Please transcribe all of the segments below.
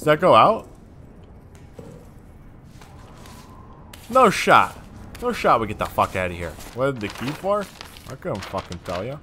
Does that go out? No shot. No shot we get the fuck out of here. What is the key for? I couldn't fucking tell you.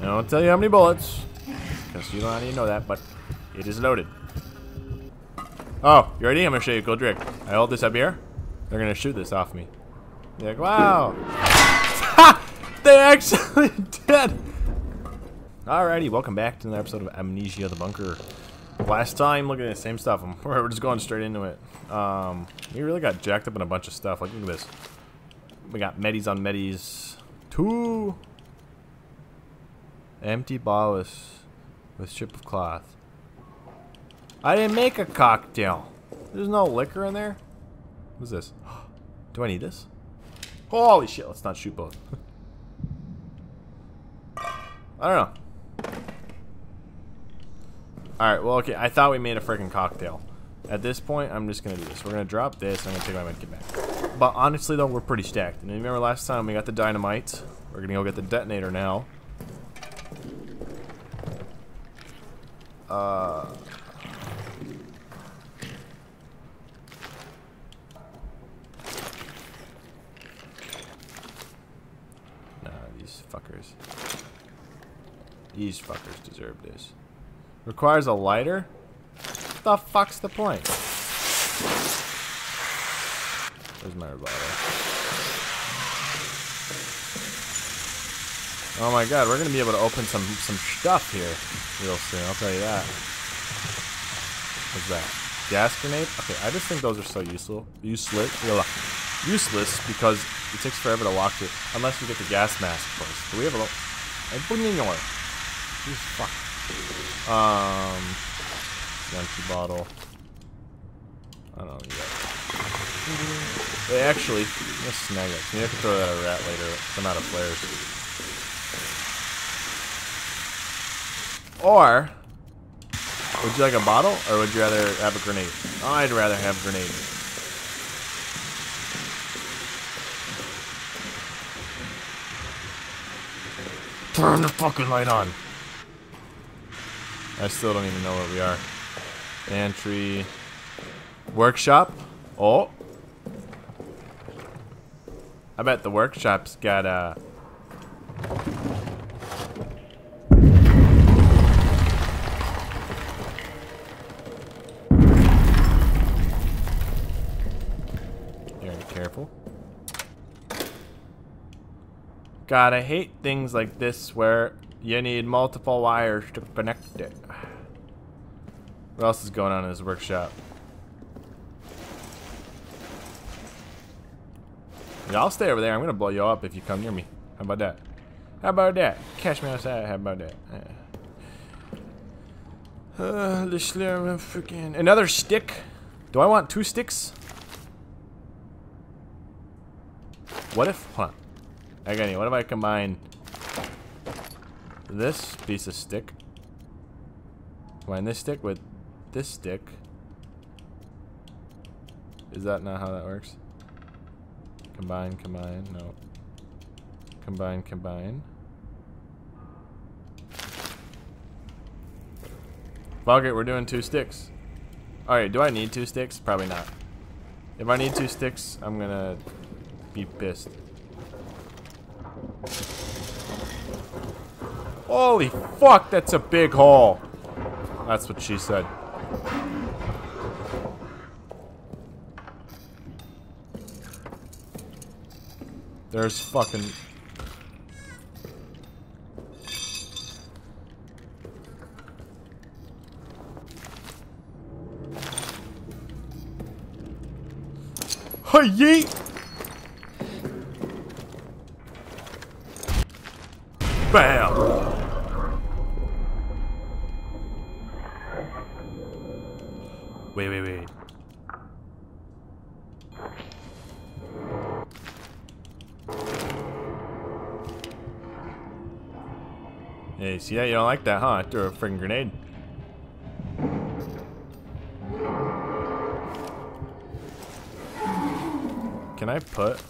I don't tell you how many bullets. Because you don't need to know that, but it is loaded. Oh, you ready? I'm going to show you a cool trick. I hold this up here. They're going to shoot this off me. You're like, wow. they actually did. Alrighty, welcome back to another episode of Amnesia the Bunker. Last time, looking at the same stuff. We're just going straight into it. Um, we really got jacked up in a bunch of stuff. Like, look at this. We got medis on medis. Two empty bottles with strip of cloth. I didn't make a cocktail. There's no liquor in there. What's this? Do I need this? Holy shit, let's not shoot both. I don't know. Alright, well, okay, I thought we made a freaking cocktail. At this point, I'm just gonna do this. We're gonna drop this, I'm gonna take my medkit back. But honestly, though, we're pretty stacked. And remember last time we got the dynamite? We're gonna go get the detonator now. Uh... Nah, these fuckers. These fuckers deserve this. Requires a lighter? What the fuck's the point? Where's my revolver? Oh my god, we're gonna be able to open some some stuff here real soon, I'll tell you that. What's that? Gas grenade? Okay, I just think those are so useful useless useless because it takes forever to lock it unless we get the gas mask first. Do we have a little Jesus fuck. Um empty bottle. I don't know yet. Wait, actually, let's snag it. Maybe I can throw that at a rat later. I'm out of flares. Or, would you like a bottle, or would you rather have a grenade? I'd rather have a grenade. Turn the fucking light on. I still don't even know where we are. Entry. Workshop. Oh. I bet the workshop's got uh, a. You're careful. God, I hate things like this where you need multiple wires to connect it. What else is going on in his workshop? Yeah, I'll stay over there. I'm gonna blow you up if you come near me. How about that? How about that? Catch me outside. How about that? Uh, the freaking another stick. Do I want two sticks? What if? On. Again, what if I combine this piece of stick? Combine this stick with this stick. Is that not how that works? Combine, combine, no. Combine, combine. Fuck it, we're doing two sticks. Alright, do I need two sticks? Probably not. If I need two sticks, I'm gonna be pissed. Holy fuck, that's a big hole. That's what she said. There's fucking... Hey, yeet! Bam! Wait, wait, wait. Hey, see that? You don't like that, huh? I threw a freaking grenade. Can I put...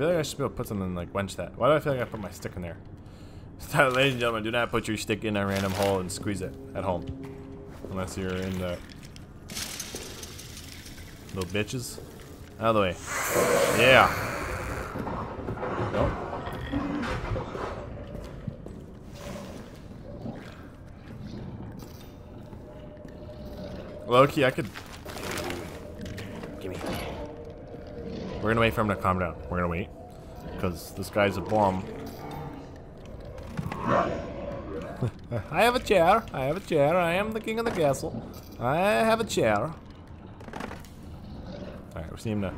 feel like I should be able to put something like wench that. Why do I feel like I put my stick in there? Ladies and gentlemen, do not put your stick in a random hole and squeeze it at home. Unless you're in the... Little bitches. Out of the way. Yeah. Nope. Loki, I could... We're gonna wait for him to calm down. We're gonna wait. Because this guy's a bomb. I have a chair. I have a chair. I am the king of the castle. I have a chair. Alright, we him to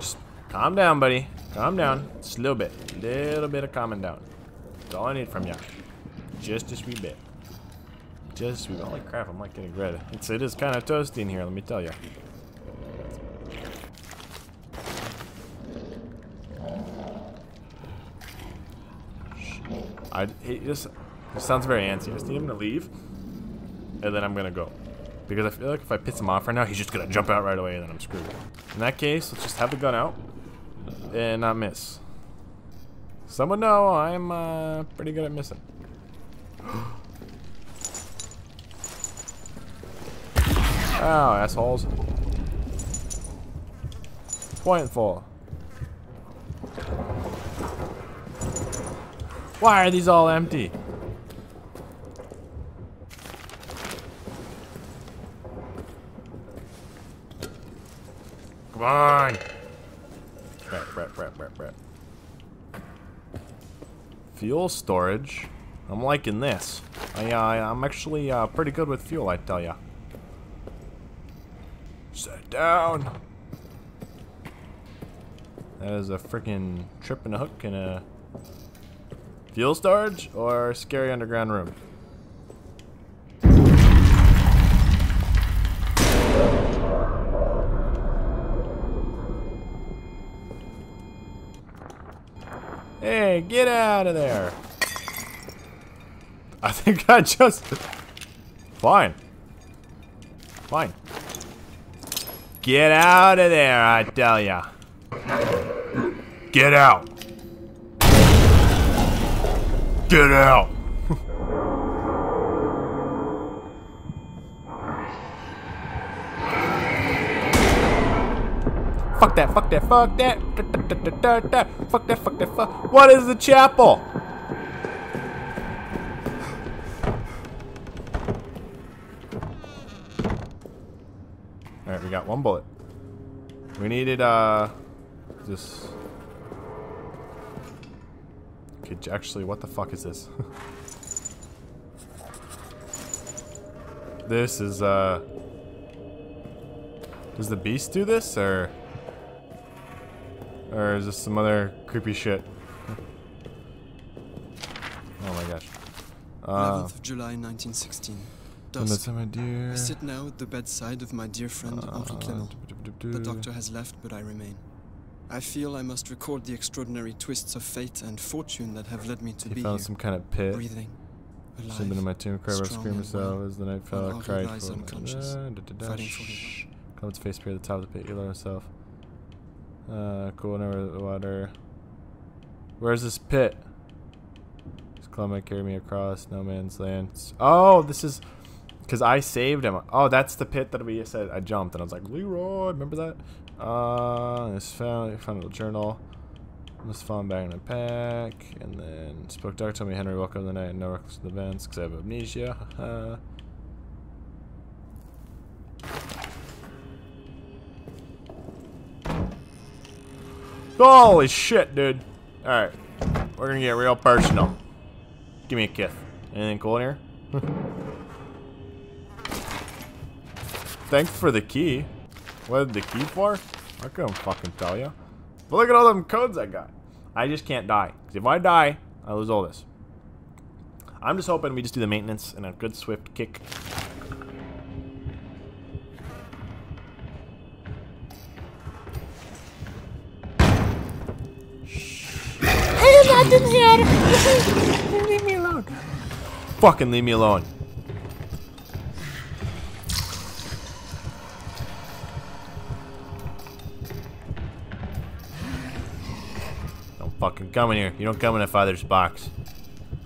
just calm down, buddy. Calm down. Just a little bit. A little bit of calming down. That's all I need from you. Just a wee bit. Just wee bit. Holy crap, I'm like getting red. It's, it is kind of toasty in here, let me tell you. I, he just, sounds very antsy. I just need him to leave, and then I'm gonna go. Because I feel like if I piss him off right now, he's just gonna jump out right away, and then I'm screwed. In that case, let's just have the gun out, and not miss. Someone know I'm uh, pretty good at missing. Oh, assholes. Point full. Why are these all empty? Come on. Rat, rat, rat, rat, rat. Fuel storage. I'm liking this. I, uh, I'm actually uh, pretty good with fuel, I tell ya. Sit down. That is a freaking trip and a hook and a Fuel storage or scary underground room? Hey, get out of there. I think I just... Fine. Fine. Get out of there, I tell ya. Get out. Get out! fuck that, fuck that, fuck that. Da, da, da, Fuck that, fuck that, fuck. What is the chapel? Alright, we got one bullet. We needed, uh, actually, what the fuck is this? this is, uh... Does the beast do this, or... Or is this some other creepy shit? oh my gosh. Uh, 11th of July 1916. Dusk. I sit now at the bedside of my dear friend uh, Henri Clement. The doctor has left, but I remain. I feel I must record the extraordinary twists of fate and fortune that have led me to he be found here. some kind of pit. Breathing. Alive, in my tomb, cried out, screamed myself as the night fell. I cried for unconscious, uh, da, da, da, fighting for his Comes face appeared at the top of the pit. He let himself. Uh, cool. Never the water. Where's this pit? This might carry me across no man's land. Oh, this is because I saved him. Oh, that's the pit that we said I jumped, and I was like, Leroy, remember that? Uh, this found, found a journal. This found back in my pack. And then spoke dark, told me Henry woke up the night and no reckless events because I have amnesia. Holy shit, dude. Alright. We're gonna get real personal. Give me a kiss. Anything cool in here? Thanks for the key. What the key for? I couldn't fucking tell you. But look at all them codes I got. I just can't die. Because if I die, I lose all this. I'm just hoping we just do the maintenance and a good swift kick. I didn't hear Leave me alone. Fucking leave me alone. Fucking come in here. You don't come in a father's box.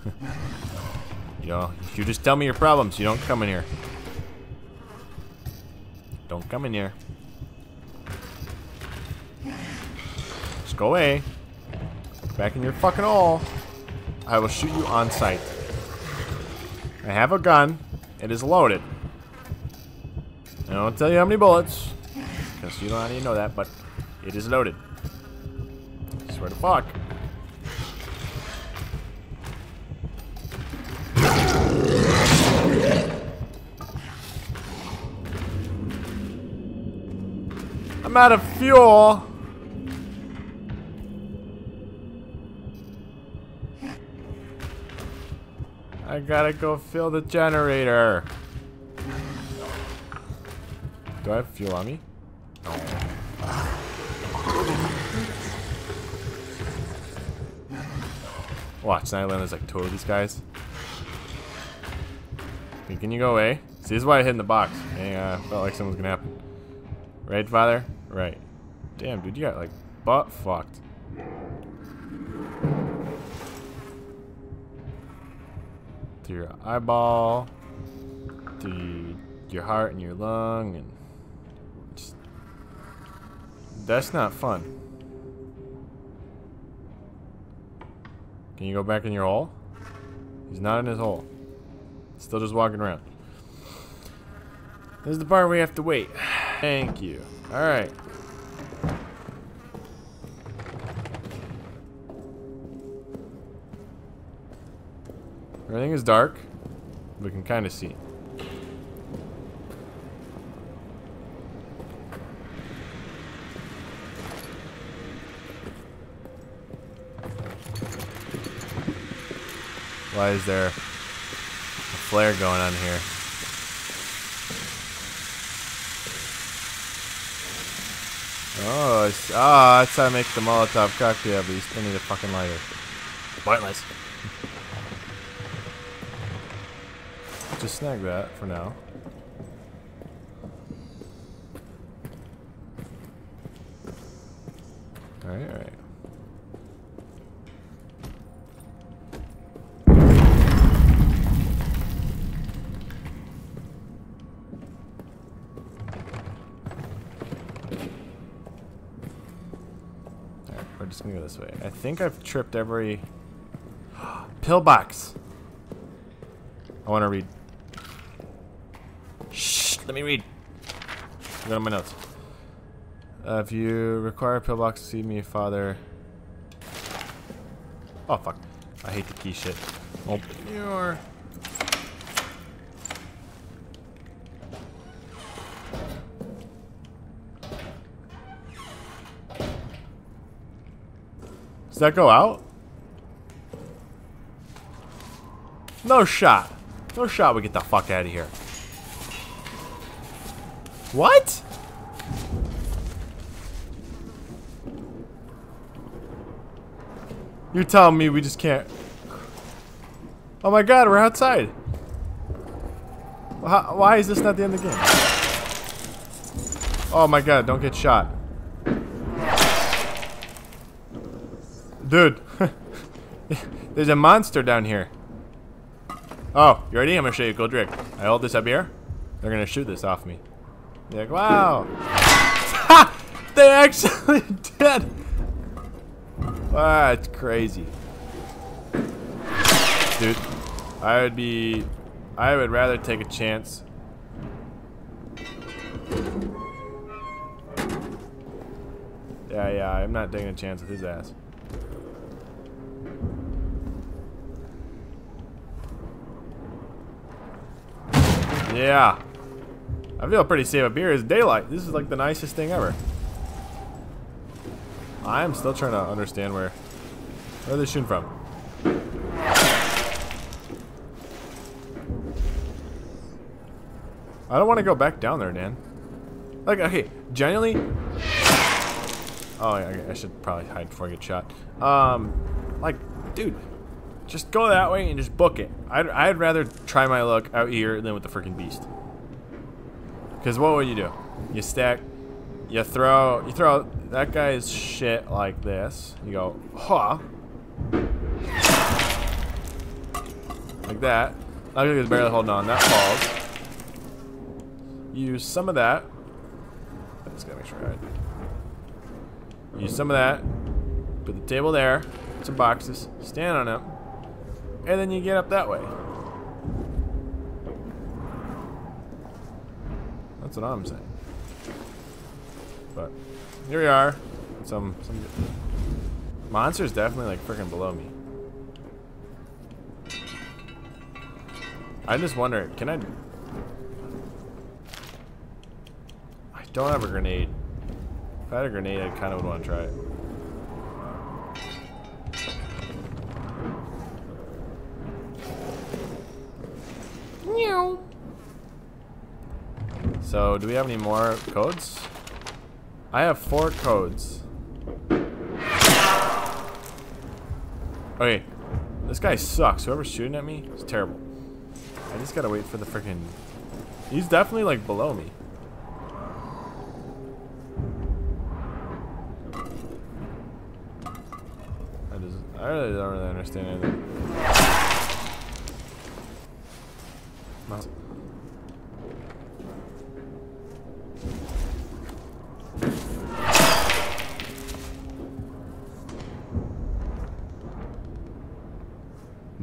you know, you just tell me your problems. You don't come in here. Don't come in here. Just go away. Back in your fucking hole. I will shoot you on sight. I have a gun. It is loaded. I don't tell you how many bullets. Because you don't to know that, but it is loaded. Swear to fuck. I'm out of fuel. I gotta go fill the generator. Do I have fuel on me? No. Watch, now I like two of these guys. Can you go away? See, this is why I hid in the box. Yeah, uh, felt like something was gonna happen. Right, father? Right. Damn, dude, you got like butt fucked. Through your eyeball, through your heart and your lung, and just, that's not fun. Can you go back in your hole? He's not in his hole. Still just walking around. This is the part where we have to wait. Thank you. Alright. Everything is dark. We can kind of see. Why is there a flare going on here? Oh, it's, oh, that's how I make the Molotov cocktail, but you still need a fucking lighter. Pointless. Snag that for now. Alright, alright. Just gonna go this way. I think I've tripped every... Pillbox! I want to read. Let me read. Go on my notes. Uh, if you require a pillbox to see me, father... Oh, fuck. I hate the key shit. Open your... Does that go out? No shot. No shot we get the fuck out of here. What? You're telling me we just can't... Oh my god, we're outside. Why is this not the end of the game? Oh my god, don't get shot. Dude. There's a monster down here. Oh, you ready? I'm gonna show you a cool trick. I hold this up here. They're gonna shoot this off me. They're like, wow. they actually did. That's crazy. Dude, I would be... I would rather take a chance. Yeah, yeah, I'm not taking a chance with his ass. Yeah. I feel pretty safe up here. It's daylight. This is like the nicest thing ever. I am still trying to understand where where are they shooting from. I don't want to go back down there, Dan. Like, okay, genuinely. Oh, I, I should probably hide before I get shot. Um, like, dude, just go that way and just book it. I'd, I'd rather try my luck out here than with the freaking beast. Because what would you do? You stack, you throw, you throw that guy's shit like this. You go, huh. Like that. Like it's barely holding on. That falls. Use some of that. I just gotta make sure I Use some of that. Put the table there. Some boxes. Stand on it. And then you get up that way. That's what I'm saying. But here we are. Some some monster's definitely like freaking below me. I just wonder, can I I don't have a grenade. If I had a grenade, I kind of would want to try it. So, do we have any more codes? I have four codes. Okay, this guy sucks. Whoever's shooting at me is terrible. I just gotta wait for the freaking. He's definitely like below me. I just, I really don't really understand anything.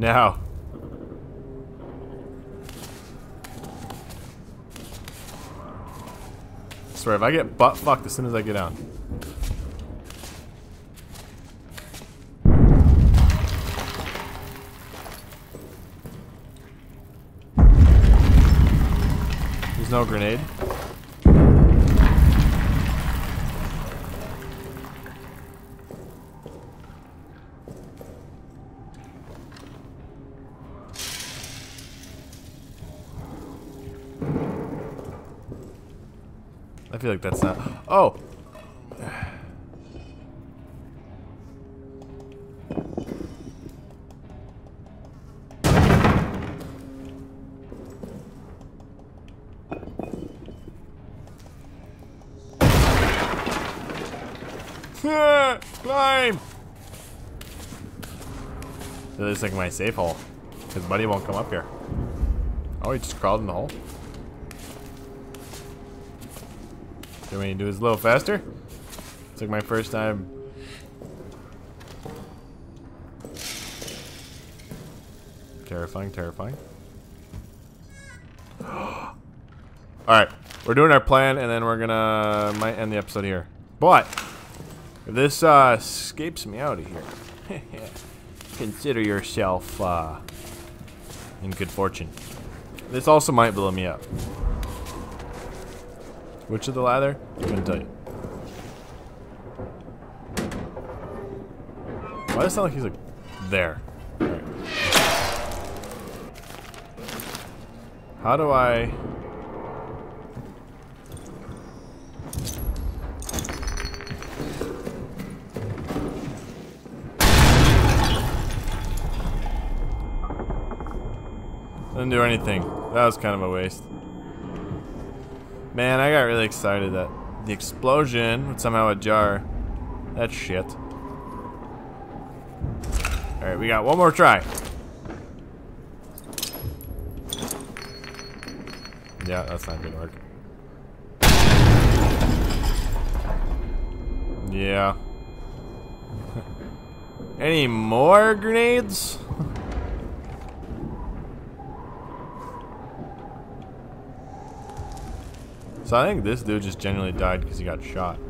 Now. I swear, if I get butt fucked as soon as I get down. There's no grenade. Feel like that's not. Oh! Climb! This is like my safe hole. His buddy won't come up here. Oh, he just crawled in the hole. Can we need to do this a little faster? It's like my first time. Terrifying, terrifying. Alright, we're doing our plan and then we're gonna might end the episode here. But if this uh, escapes me out of here, consider yourself uh, in good fortune. This also might blow me up. Which of the lather? I couldn't tell you. Why does it sound like he's like there? Right. How do I Didn't do anything. That was kind of a waste. Man, I got really excited that the explosion would somehow ajar that shit. Alright, we got one more try. Yeah, that's not gonna work. Yeah. Any more grenades? So I think this dude just genuinely died because he got shot.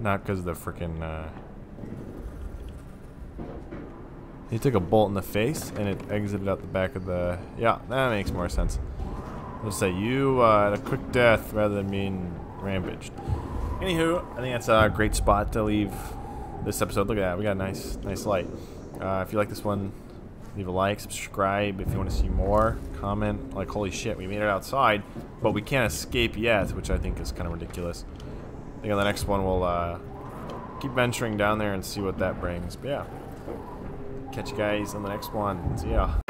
Not because of the freaking, uh... He took a bolt in the face and it exited out the back of the... Yeah, that makes more sense. Let's say you uh, had a quick death rather than being rampaged. Anywho, I think that's a great spot to leave this episode. Look at that, we got a nice, nice light. Uh, if you like this one, leave a like, subscribe if you want to see more, comment, like holy shit, we made it outside, but we can't escape yet, which I think is kind of ridiculous. I think on the next one we'll uh, keep venturing down there and see what that brings, but yeah. Catch you guys on the next one. See ya.